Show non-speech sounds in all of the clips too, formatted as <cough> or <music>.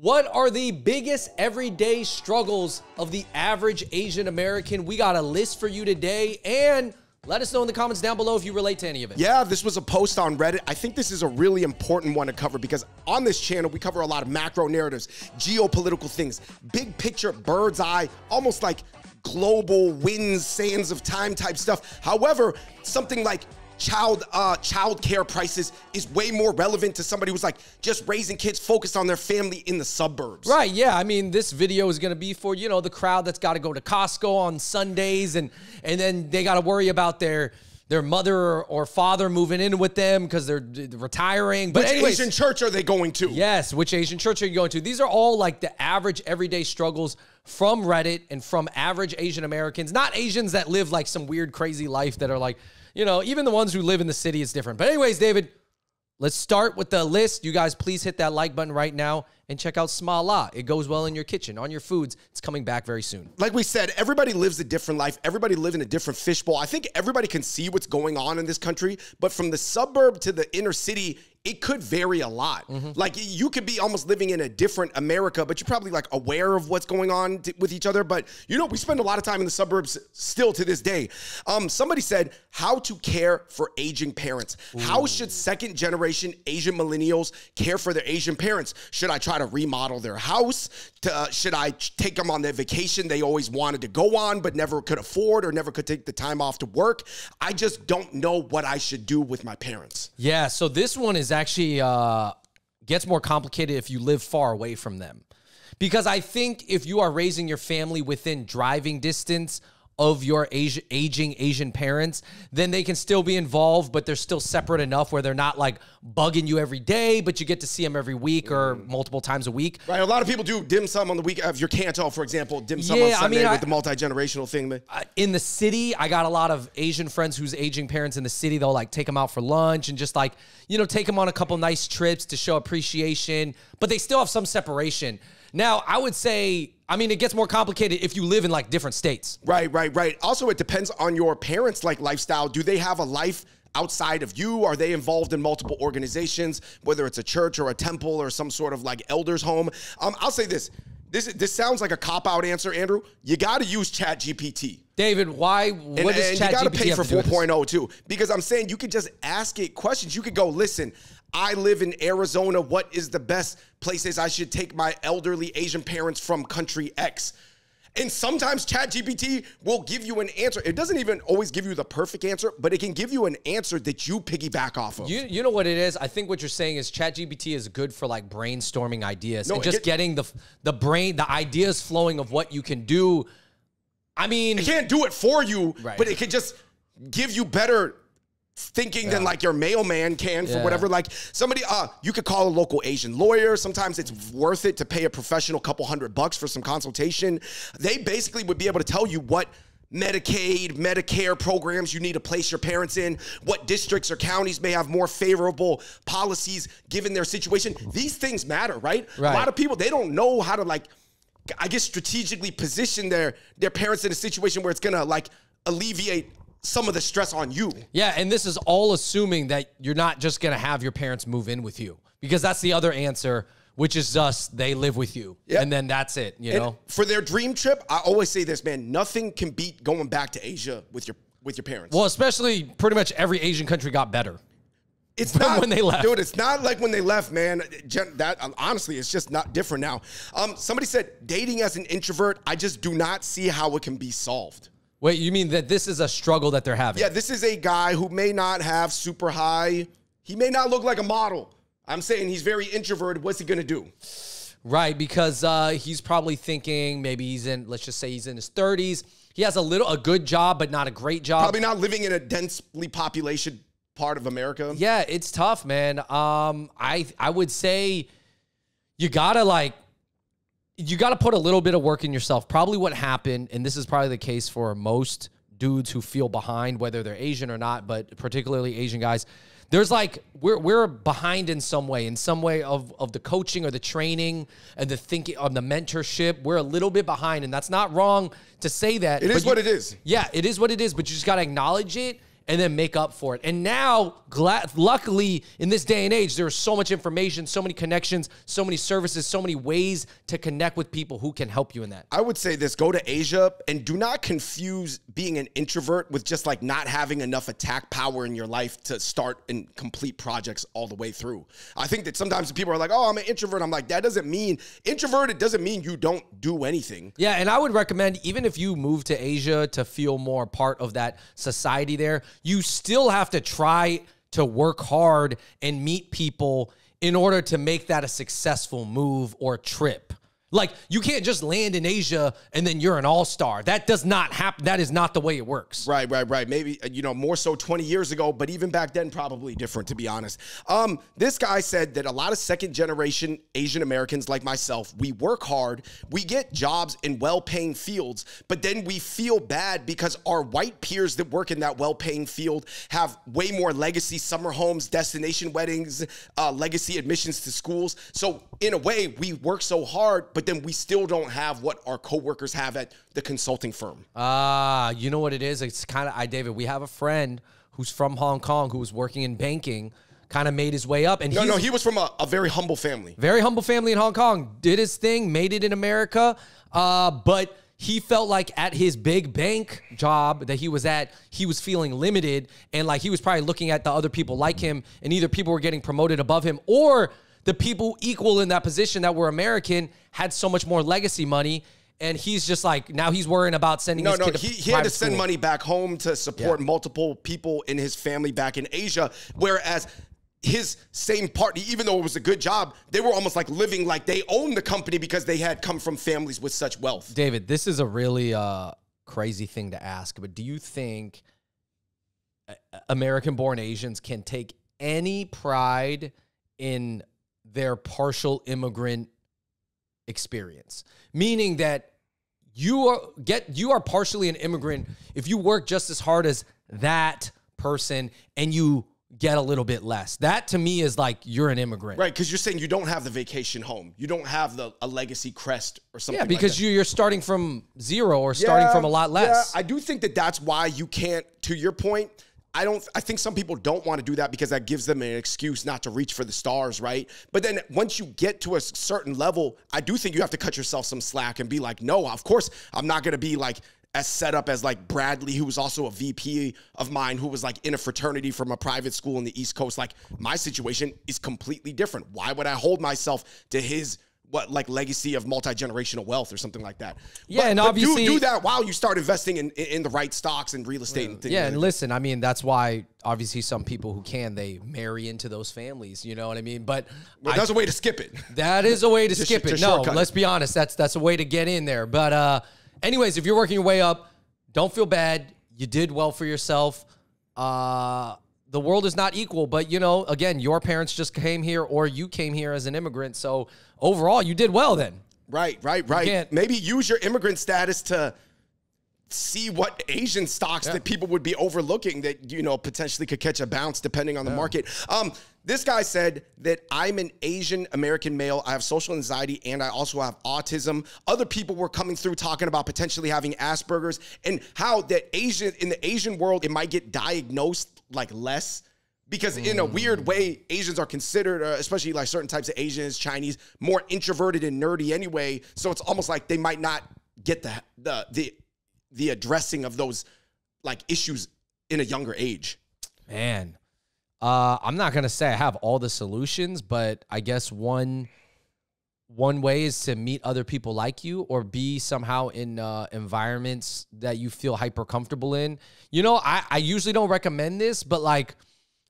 What are the biggest everyday struggles of the average Asian American? We got a list for you today and let us know in the comments down below if you relate to any of it. Yeah, this was a post on Reddit. I think this is a really important one to cover because on this channel, we cover a lot of macro narratives, geopolitical things, big picture, bird's eye, almost like global winds, sands of time type stuff. However, something like child uh child care prices is way more relevant to somebody who's like just raising kids focused on their family in the suburbs right yeah i mean this video is going to be for you know the crowd that's got to go to costco on sundays and and then they got to worry about their their mother or father moving in with them because they're retiring. But which anyways, Asian church are they going to? Yes, which Asian church are you going to? These are all like the average everyday struggles from Reddit and from average Asian Americans, not Asians that live like some weird, crazy life that are like, you know, even the ones who live in the city is different. But, anyways, David, let's start with the list. You guys, please hit that like button right now and check out Smala. It goes well in your kitchen, on your foods. It's coming back very soon. Like we said, everybody lives a different life. Everybody lives in a different fishbowl. I think everybody can see what's going on in this country, but from the suburb to the inner city, it could vary a lot. Mm-hmm. Like you could be almost living in a different America, but you're probably like aware of what's going on with each other. But you know, we spend a lot of time in the suburbs still to this day. Um, somebody said how to care for aging parents. Ooh. How should second generation Asian millennials care for their Asian parents? Should I try to remodel their house? To, uh, should I take them on the vacation they always wanted to go on but never could afford or never could take the time off to work? I just don't know what I should do with my parents. Yeah, so this one is actually uh, gets more complicated if you live far away from them. Because I think if you are raising your family within driving distance of your Asia, aging Asian parents, then they can still be involved, but they're still separate enough where they're not like bugging you every day, but you get to see them every week or mm. multiple times a week. Right. A lot of people do dim sum on the week of your Canto, for example, dim sum yeah, on Sunday I mean, with I, the multi generational thing. In the city, I got a lot of Asian friends whose aging parents in the city. They'll like take them out for lunch and just like you know take them on a couple nice trips to show appreciation, but they still have some separation. Now, I would say, I mean, it gets more complicated if you live in like different states. Right, right, right. Also, it depends on your parents' like lifestyle. Do they have a life? outside of you? Are they involved in multiple organizations, whether it's a church or a temple or some sort of like elders' home? Um, I'll say this. This, is this sounds like a cop out answer, Andrew. You got to use Chat GPT. David, why? What and, does and Chat you got to pay for 4.0 too, because I'm saying you could just ask it questions. You could go, listen, I live in Arizona. What is the best places I should take my elderly Asian parents from country X? And sometimes ChatGPT will give you an answer. It doesn't even always give you the perfect answer, but it can give you an answer that you piggyback off of. You, you know what it is? I think what you're saying is ChatGPT is good for like brainstorming ideas no, and just get, getting the the brain, the ideas flowing of what you can do. I mean, it can't do it for you, right. but it can just give you better thinking yeah. than like your mailman can for yeah. whatever. Like somebody, uh, you could call a local Asian lawyer. Sometimes it's worth it to pay a professional couple hundred bucks for some consultation. They basically would be able to tell you what Medicaid, Medicare programs you need to place your parents in, what districts or counties may have more favorable policies given their situation. These things matter, right? right? A lot of people they don't know how to like I guess strategically position their their parents in a situation where it's going to like alleviate some of the stress on you. Yeah, and this is all assuming that you're not just going to have your parents move in with you because that's the other answer which is us. they live with you yep. and then that's it you and know for their dream trip i always say this man nothing can beat going back to asia with your with your parents well especially pretty much every asian country got better it's <laughs> not when they left, dude. It's not like when they left, man. That honestly, it's just not different now. Um, somebody said dating as an introvert. I just do not see how it can be solved. Wait, you mean that this is a struggle that they're having? Yeah, this is a guy who may not have super high. He may not look like a model. I'm saying he's very introverted. What's he gonna do? Right, because uh, he's probably thinking maybe he's in. Let's just say he's in his 30s. He has a little, a good job, but not a great job. Probably not living in a densely population part of America. Yeah, it's tough, man. Um, I I would say you gotta like you got to put a little bit of work in yourself. Probably what happened, and this is probably the case for most dudes who feel behind, whether they're Asian or not, but particularly Asian guys. There's like we're we're behind in some way, in some way of of the coaching or the training and the thinking of the mentorship. We're a little bit behind, and that's not wrong to say that. It is you, what it is. Yeah, it is what it is. But you just got to acknowledge it and then make up for it. And now, glad, luckily, in this day and age, there's so much information, so many connections, so many services, so many ways to connect with people who can help you in that. I would say this go to Asia and do not confuse being an introvert with just like not having enough attack power in your life to start and complete projects all the way through. I think that sometimes people are like, oh, I'm an introvert. I'm like, that doesn't mean introverted doesn't mean you don't do anything. Yeah, and I would recommend even if you move to Asia to feel more part of that society there, you still have to try to work hard and meet people in order to make that a successful move or trip. Like you can't just land in Asia and then you're an all-star. That does not happen. That is not the way it works. Right, right, right. Maybe uh, you know more so 20 years ago, but even back then probably different to be honest. Um this guy said that a lot of second generation Asian Americans like myself, we work hard, we get jobs in well-paying fields, but then we feel bad because our white peers that work in that well-paying field have way more legacy summer homes, destination weddings, uh, legacy admissions to schools. So in a way, we work so hard, but then we still don't have what our coworkers have at the consulting firm. Ah, you know what it is? It's kind of I David, we have a friend who's from Hong Kong who was working in banking, kind of made his way up and No, no, he was from a, a very humble family. very humble family in Hong Kong, did his thing, made it in America. Uh, but he felt like at his big bank job that he was at, he was feeling limited. And like he was probably looking at the other people like him, and either people were getting promoted above him or the people equal in that position that were American had so much more legacy money. And he's just like, now he's worrying about sending No, no, he, he had to send school. money back home to support Yeah. multiple people in his family back in Asia. Whereas his same party, even though it was a good job, they were almost like living like they owned the company because they had come from families with such wealth. David, this is a really uh, crazy thing to ask, but do you think American born Asians can take any pride in their partial immigrant experience? Meaning that you are get you are partially an immigrant if you work just as hard as that person and you get a little bit less. That to me is like you're an immigrant. Right, because you're saying you don't have the vacation home. You don't have the a legacy crest or something Yeah, like because that. you, you're starting from zero or starting Yeah, from a lot less. Yeah, I do think that that's why you can't. To your point, I don't. I think some people don't want to do that because that gives them an excuse not to reach for the stars, right? But then once you get to a certain level, I do think you have to cut yourself some slack and be like, no, of course I'm not going to be like as set up as like Bradley, who was also a VP of mine, who was like in a fraternity from a private school in the East Coast. Like my situation is completely different. Why would I hold myself to his? What like legacy of multi generational wealth or something like that? Yeah, But- and but do- obviously- do that while you start investing in in, the right stocks and real estate and things. Yeah, like and that. listen, I mean, that's why obviously some people who can they marry into those families. You know what I mean? But Well, that's a way to skip it. <laughs> that is a way to skip to it. No, shortcut let's be honest. That's that's a way to get in there. But uh, anyways, if you're working your way up, don't feel bad. You did well for yourself. Uh, the world is not equal, but you know, again, your parents just came here, or you came here as an immigrant. So overall, you did well then. Right, right, right. can't- Maybe use your immigrant status to see what Asian stocks that people would be overlooking that you know potentially could catch a bounce depending on the market. Um, this guy said that I'm an Asian American male. I have social anxiety and I also have autism. Other people were coming through talking about potentially having Asperger's and how that Asian in the Asian world it might get diagnosed like less because in a weird way asians are considered uh, especially like certain types of asians chinese more introverted and nerdy anyway so it's almost like they might not get the the the, the addressing of those like issues in a younger age Man, uh, I'm not gonna say I have all the solutions, but I guess one one way is to meet other people like you or be somehow in uh, environments that you feel hyper comfortable in. You know, I, I usually don't recommend this, but like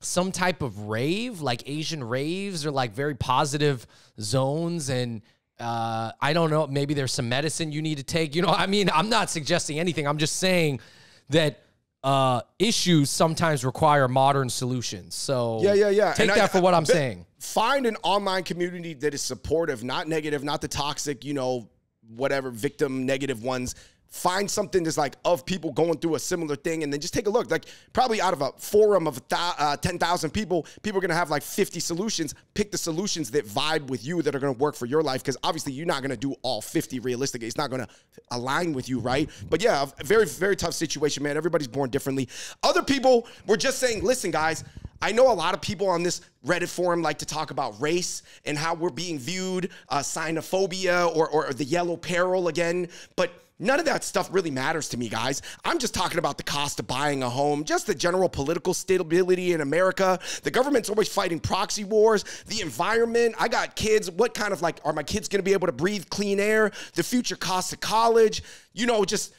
some type of rave, like Asian raves, or like very positive zones and. Uh, I don't know. Maybe there's some medicine you need to take. You know, I mean, I'm not suggesting anything. I'm just saying that uh, issues sometimes require modern solutions. So Yeah, yeah, yeah. Take And that I- for what I'm saying. Find an online community that is supportive, not negative, not the toxic, you know, whatever victim negative ones. Find something that's like of people going through a similar thing and then just take a look. Like probably out of a forum of uh, 10,000 people people are going to have like 50 solutions. Pick the solutions that vibe with you that are going to work for your life because obviously you're not going to do all 50 realistically. It's not going to align with you right? But yeah very very tough situation man. Everybody's born differently. Other people were just saying listen guys I know a lot of people on this Reddit forum like to talk about race and how we're being viewed, uh, xenophobia or, or the yellow peril again, but None of that stuff really matters to me, guys. I'm just talking about the cost of buying a home, just the general political stability in America. The government's always fighting proxy wars, the environment. I got kids. What kind of like, are my kids gonna be able to breathe clean air? The future cost of college, you know, just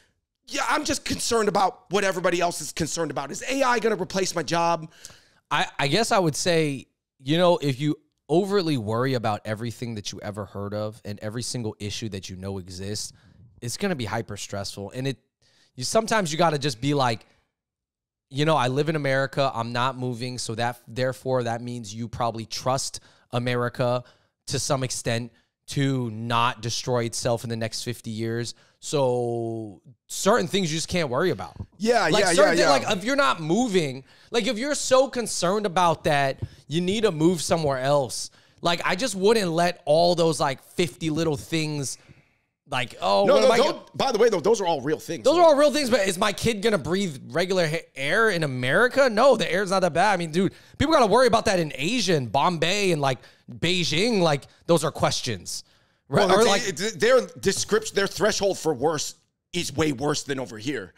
yeah, I'm just concerned about what everybody else is concerned about. Is AI going to replace my job? I, I guess I would say, you know, if you overly worry about everything that you ever heard of and every single issue that you know exists, it's going to be hyper stressful. And it, you sometimes you got to just be like, you know, I live in America. I'm not moving, so that therefore that means you probably trust America to some extent to not destroy itself in the next 50 years. So certain things you just can't worry about. Yeah, like yeah, yeah, yeah. Like if you're not moving, like if you're so concerned about that, you need to move somewhere else. Like I just wouldn't let all those like 50 little things like, oh, no, no, those, by the way, though, those are all real things. Those are all real things, but is my kid gonna breathe regular air in America? No, the air's not that bad. I mean, dude, people gotta worry about that in Asia and Bombay and like Beijing. Like, those are questions. Right? Well, or like their description, their threshold for worse is way worse than over here.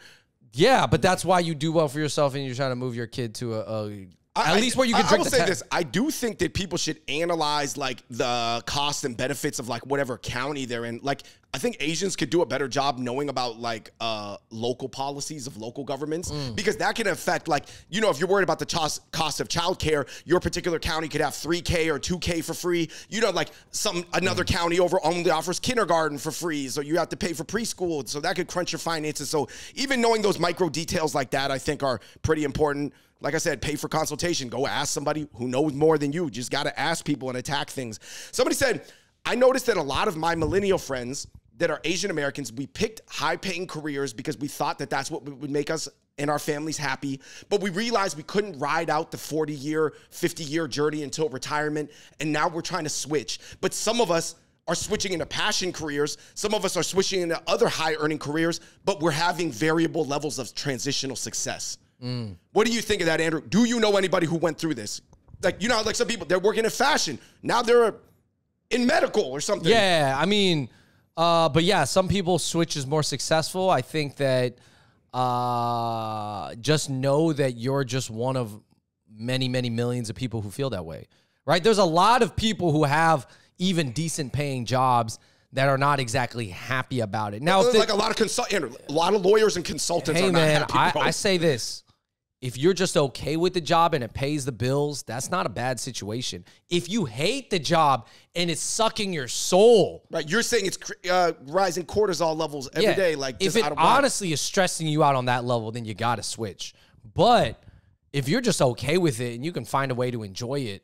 Yeah, but that's why you do well for yourself and you're trying to move your kid to a, a at least where you can I, drink. I will say this: I do think that people should analyze like the costs and benefits of like whatever county they're in. Like, I think Asians could do a better job knowing about like uh, local policies of local governments mm. because that can affect like you know if you're worried about the cost cost of childcare, your particular county could have 3k or 2k for free. You know, like some another mm. county over only offers kindergarten for free, so you have to pay for preschool. So that could crunch your finances. So even knowing those micro details like that, I think are pretty important like I said, pay for consultation. Go ask somebody who knows more than you. Just got to ask people and attack things. Somebody said, I noticed that a lot of my millennial friends that are Asian Americans, we picked high paying careers because we thought that that's what would make us and our families happy. But we realized we couldn't ride out the 40 year, 50 year journey until retirement. And now we're trying to switch. But some of us, are switching into passion careers. Some of us are switching into other high earning careers, but we're having variable levels of transitional success. Mm. What do you think of that, Andrew? Do you know anybody who went through this? Like, you know, like some people, they're working in fashion. Now they're in medical or something. Yeah, I mean, uh, but yeah, some people switch is more successful. I think that uh, just know that you're just one of many, many millions of people who feel that way, right? There's a lot of people who have even decent paying jobs that are not exactly happy about it. Now, like a lot of consult, a lot of lawyers and consultants. Hey, man, I, I say this: if you're just okay with the job and it pays the bills, that's not a bad situation. If you hate the job and it's sucking your soul, right? You're saying it's uh, rising cortisol levels every yeah. day. Like if it honestly is stressing you out on that level, then you got to switch. But if you're just okay with it and you can find a way to enjoy it,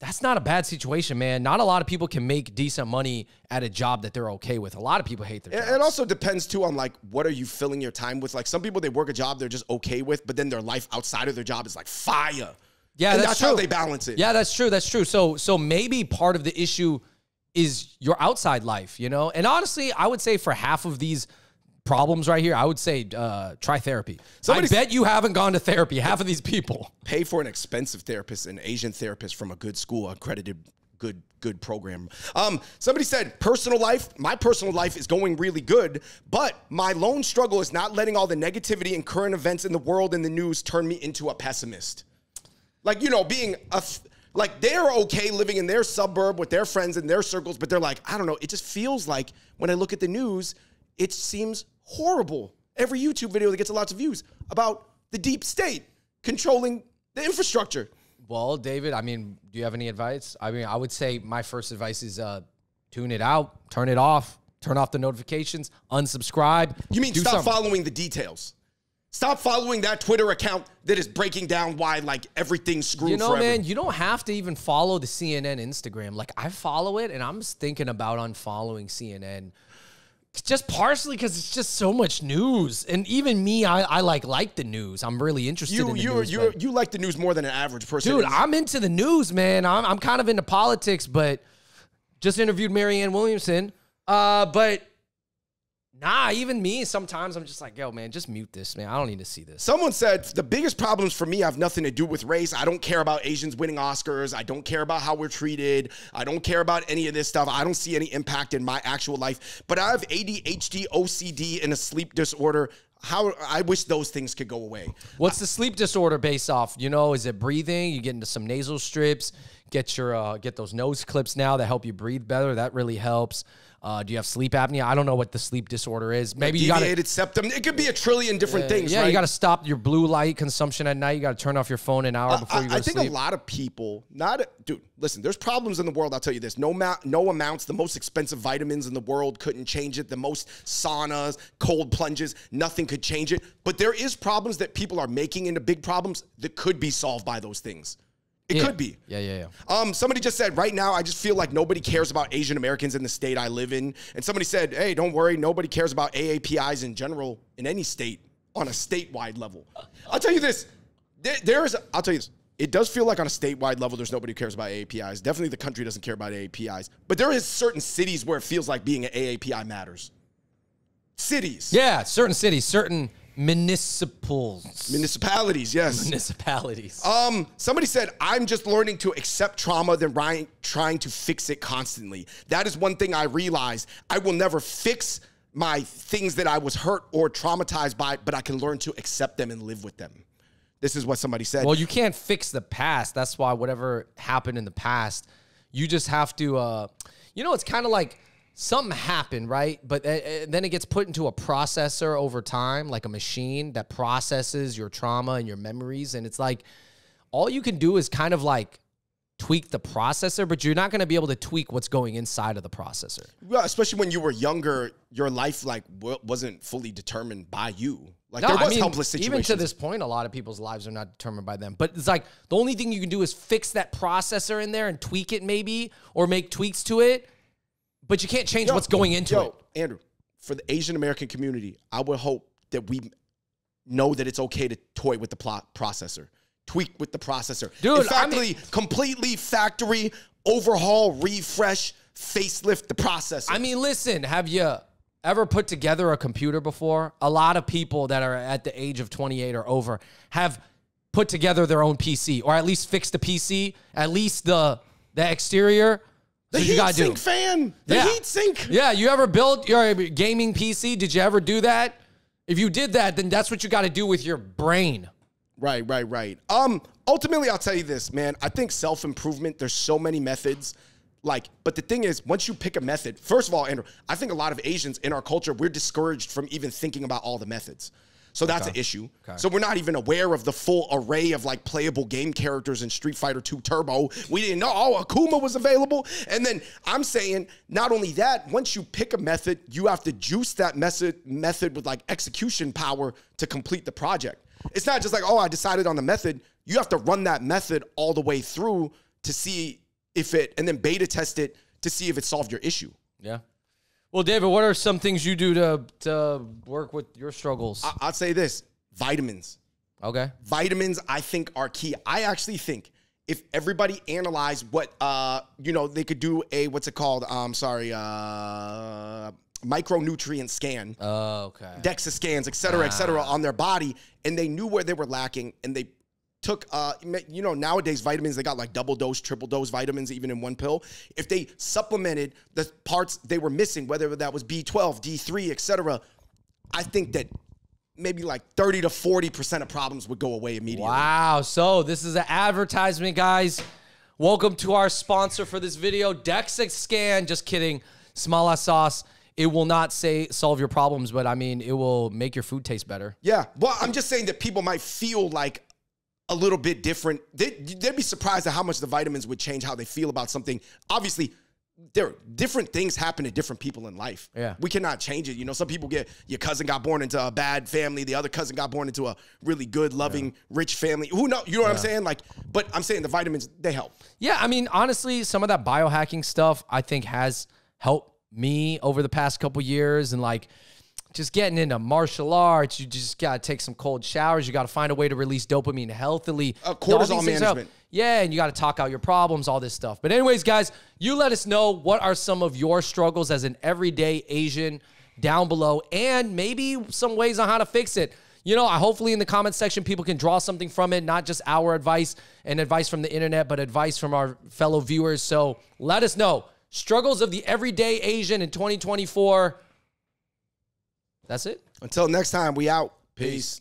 that's not a bad situation, man. Not a lot of people can make decent money at a job that they're okay with. A lot of people hate their jobs. It also depends too on like what are you filling your time with. Like some people they work a job they're just okay with, but then their life outside of their job is like fire. Yeah, and that's, that's true. how they balance it. Yeah, that's true. That's true. So so maybe part of the issue is your outside life, you know? And honestly, I would say for half of these problems right here, I would say uh, try therapy. Somebody's, I bet you haven't gone to therapy. <laughs> Half of these people pay for an expensive therapist, an Asian therapist from a good school, accredited good good program. Um, somebody said personal life. My personal life is going really good, but my lone struggle is not letting all the negativity and current events in the world and the news turn me into a pessimist. Like you know, being a like they're okay living in their suburb with their friends and their circles, but they're like, I don't know. It just feels like when I look at the news, it seems horrible. Every YouTube video that gets lots of views about the deep state controlling the infrastructure. Well, David, I mean, do you have any advice? I mean, I would say my first advice is uh, tune it out, turn it off, turn off the notifications, unsubscribe. You mean stop something. following the details? Stop following that Twitter account that is breaking down why like everything's screwed. You know, forever. man, you don't have to even follow the CNN Instagram. Like I follow it, and I'm just thinking about unfollowing CNN just partially because it's just so much news, and even me, I, I like like the news. I'm really interested You in the you news. you you like the news more than an average person. dude, is. I'm into the news, man. I'm I'm kind of into politics, but just interviewed Marianne Williamson. Uh, but nah, even me, sometimes I'm just like, yo, man, just mute this, man. I don't need to see this. Someone said the biggest problems for me have nothing to do with race. I don't care about Asians winning Oscars. I don't care about how we're treated. I don't care about any of this stuff. I don't see any impact in my actual life. But I have ADHD, OCD, and a sleep disorder. How I wish those things could go away. What's the sleep disorder based off? You know, is it breathing? You get into some nasal strips, get your uh, get those nose clips now that help you breathe better. That really helps. Uh, do you have sleep apnea? I don't know what the sleep disorder is. Maybe you got Deviated septum. It could be a trillion different things. yeah, right? you got to stop your blue light consumption at night. You got to turn off your phone an hour before I, you go I to think sleep. a lot of people, not dude. Listen, there's problems in the world. I'll tell you this: no ma- no amounts. The most expensive vitamins in the world couldn't change it. The most saunas, cold plunges, nothing could change it. But there is problems that people are making into big problems that could be solved by those things. It Yeah. could be. Yeah, yeah, yeah. Um, somebody just said right now, I just feel like nobody cares about Asian Americans in the state I live in. And somebody said, hey, don't worry, nobody cares about AAPIs in general in any state on a statewide level. I'll tell you this. There, there is, I'll tell you this. It does feel like on a statewide level, there's nobody who cares about AAPIs. Definitely the country doesn't care about AAPIs. But there is certain cities where it feels like being an AAPI matters. Cities. Yeah, certain cities, certain municipals, Municipalities, yes. municipalities. Um, somebody said, I'm just learning to accept trauma than trying to fix it constantly. That is one thing I realized. I will never fix my things that I was hurt or traumatized by, but I can learn to accept them and live with them. This is what somebody said. well, you can't fix the past. That's why whatever happened in the past, you just have to. Uh, you know, it's kind of like something happened, right? But uh, uh, then it gets put into a processor over time, like a machine that processes your trauma and your memories, and it's like all you can do is kind of like tweak the processor, but you're not going to be able to tweak what's going inside of the processor. Well, especially when you were younger, your life like w- wasn't fully determined by you. Like No, there was I mean, helpless situations. Even to this point, a lot of people's lives are not determined by them. But it's like the only thing you can do is fix that processor in there and tweak it, maybe, or make tweaks to it. But you can't change Yo, what's going into yo, it. Andrew, for the Asian American community, I would hope that we know that it's okay to toy with the plot processor, tweak with the processor. Dude, In fact, I mean- completely factory overhaul, refresh, facelift the processor. I mean, listen, have you ever put together a computer before? A lot of people that are at the age of 28 or over have put together their own PC, or at least fixed the PC, at least the the exterior. The heat gotta do. sink fan, the Yeah. heat sink. Yeah, you ever built your gaming PC? Did you ever do that? If you did that, then that's what you got to do with your brain. Right, right, right. Um, ultimately, I'll tell you this, man. I think self improvement. There's so many methods. Like, but the thing is, once you pick a method, first of all, Andrew, I think a lot of Asians in our culture we're discouraged from even thinking about all the methods. So that's an issue. So we're not even aware of the full array of like playable game characters in Street Fighter 2 Turbo. We didn't know oh Akuma was available. And then I'm saying not only that, once you pick a method, you have to juice that method method with like execution power to complete the project. It's not just like, oh, I decided on the method. You have to run that method all the way through to see if it and then beta test it to see if it solved your issue. Yeah. Well, David, what are some things you do to to work with your struggles? I- I'd say this vitamins. okay. vitamins i think are key i actually think if everybody analyzed what uh you know they could do a what's it called um sorry uh micronutrient scan Oh, okay. dexa scans et cetera et cetera on their body and they knew where they were lacking and they took uh you know nowadays vitamins they got like double dose triple dose vitamins even in one pill if they supplemented the parts they were missing whether that was b12 d3 etc i think that maybe like 30 to 40 percent of problems would go away immediately Wow. So this is an advertisement, guys. Welcome to our sponsor for this video, Dexa Scan. Just kidding. Smala sauce. It will not say solve your problems, but I mean it will make your food taste better. Yeah. Well, I'm just saying that people might feel like a little bit different. They'd, they'd be surprised at how much the vitamins would change how they feel about something. Obviously, there different things happen to different people in life. Yeah. We cannot change it. You know, some people get your cousin got born into a bad family, the other cousin got born into a really good, loving, rich family. Who know? You know what I'm saying? Like, but I'm saying the vitamins they help. Yeah, I mean, honestly, some of that biohacking stuff I think has helped me over the past couple years and like just getting into martial arts, you just got to take some cold showers. You got to find a way to release dopamine healthily. Uh, cortisol management. Yeah, and you got to talk out your problems, all this stuff. But, anyways, guys, you let us know what are some of your struggles as an everyday Asian down below and maybe some ways on how to fix it. You know, I hopefully in the comment section people can draw something from it, not just our advice and advice from the internet, but advice from our fellow viewers. So let us know struggles of the everyday Asian in 2024. That's it. Until next time, we out. Peace.